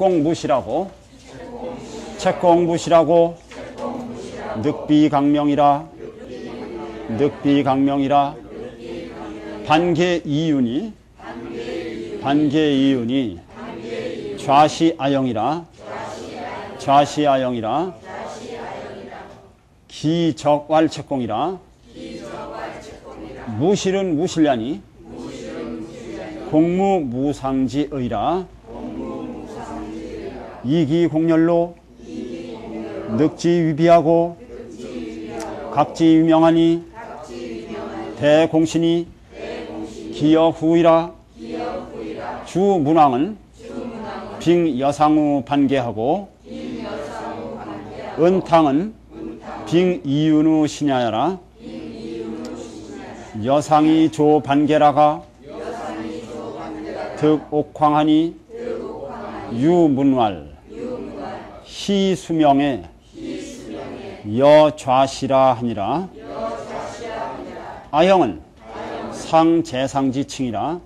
책공무시라고. 책공무시라고. 늑비강명이라. 늑비강명이라. 반계이윤이. 반계이윤이. 좌시아영이라. 좌시아영이라. 기적왈책공이라. 무실은 무실ля니. 공무무상지의라 이기공렬로 늑지위비하고 각지 유명하니 대공신이 기여후이라 주문왕은 빙여상우 반계하고 은탕은 빙이윤우 신야야라 여상이 조 반계라가 득옥황하니 유문왈 희수명에 여좌시라 하니라. 아형은 상재상지칭이라